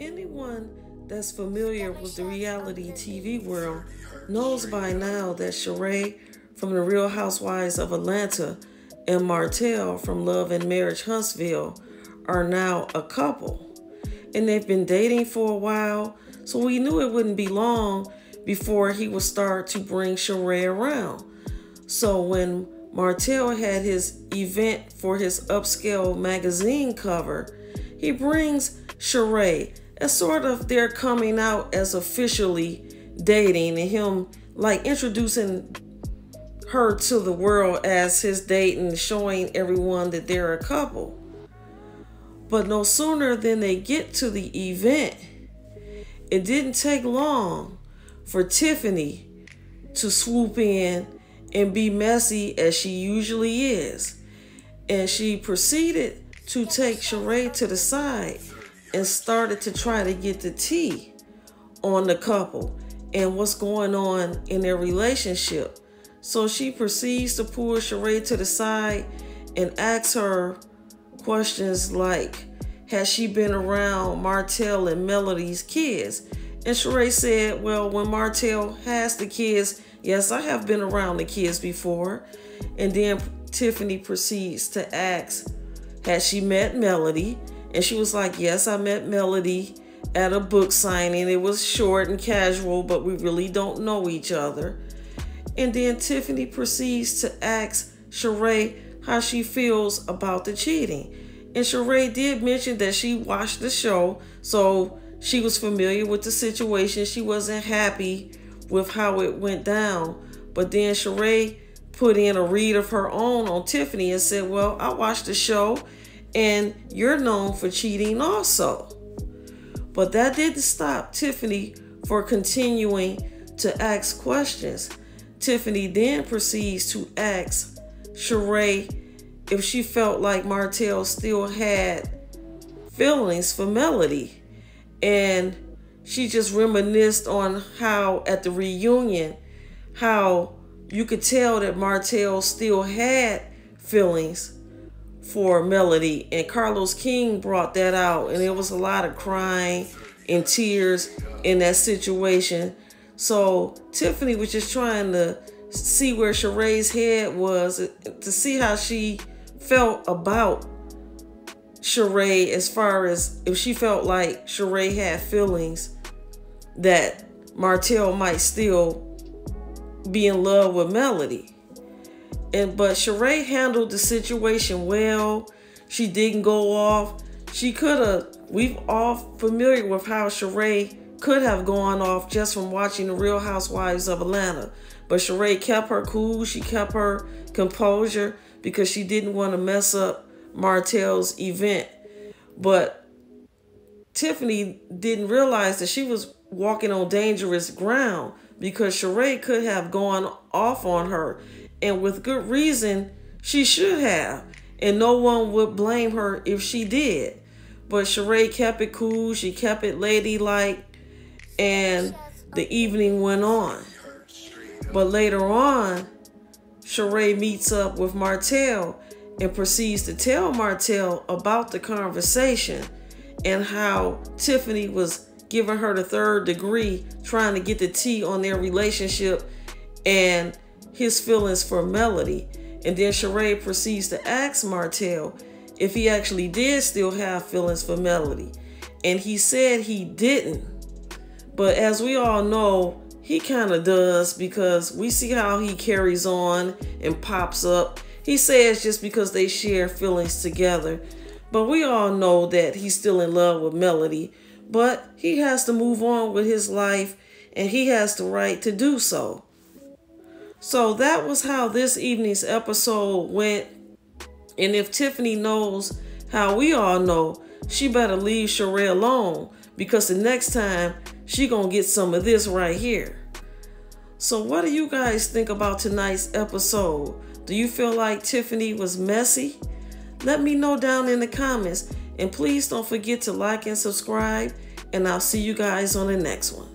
Anyone that's familiar with the reality TV world knows by now that Sheree from The Real Housewives of Atlanta and Martell from Love and Marriage Huntsville are now a couple. And they've been dating for a while, so we knew it wouldn't be long before he would start to bring Sheree around. So when Martell had his event for his upscale magazine cover, he brings Sheree as sort of their coming out as officially dating and him like introducing her to the world as his date and showing everyone that they're a couple. But no sooner than they get to the event, it didn't take long for Tiffany to swoop in and be messy as she usually is. And she proceeded to take Sheree to the side and started to try to get the tea on the couple and what's going on in their relationship. So she proceeds to pull Sheree to the side and asks her questions like, has she been around Martell and Melody's kids? And Sheree said, well, when Martell has the kids, yes, I have been around the kids before. And then Tiffany proceeds to ask, has she met Melody? And she was like, yes, I met Melody at a book signing. It was short and casual, but we really don't know each other. And then Tiffany proceeds to ask Sheree how she feels about the cheating. And Sheree did mention that she watched the show, so she was familiar with the situation. She wasn't happy with how it went down. But then Sheree put in a read of her own on Tiffany and said, Well, I watched the show and you're known for cheating also. But that didn't stop Tiffany for continuing to ask questions. Tiffany then proceeds to ask Sheree if she felt like Martell still had feelings for Melody. And she just reminisced on how at the reunion, how you could tell that Martell still had feelings for Melody. And Carlos King brought that out. And there was a lot of crying and tears in that situation. So Tiffany was just trying to see where Sheree's head was to see how she felt about Sheree as far as if she felt like Sheree had feelings that Martell might still be in love with Melody. And but Sheree handled the situation well. She didn't go off. She could have. We've all familiar with how Sheree could have gone off just from watching the Real Housewives of Atlanta. But Sheree kept her cool. She kept her composure because she didn't want to mess up Martell's event. But Tiffany didn't realize that she was walking on dangerous ground because Sheree could have gone off on her. And with good reason, she should have. And no one would blame her if she did. But Sheree kept it cool. She kept it ladylike. And the evening went on. But later on, Sheree meets up with Martell and proceeds to tell Martell about the conversation and how Tiffany was giving her the third degree, trying to get the tea on their relationship and his feelings for Melody. And then Sheree proceeds to ask Martell if he actually did still have feelings for Melody. And he said he didn't. But as we all know, he kind of does because we see how he carries on and pops up. He says just because they share feelings together. But we all know that he's still in love with Melody but he has to move on with his life and he has the right to do so. So that was how this evening's episode went. And if Tiffany knows how we all know, she better leave Sheree alone because the next time she gonna get some of this right here. So what do you guys think about tonight's episode? Do you feel like Tiffany was messy? Let me know down in the comments. And please don't forget to like and subscribe. And I'll see you guys on the next one.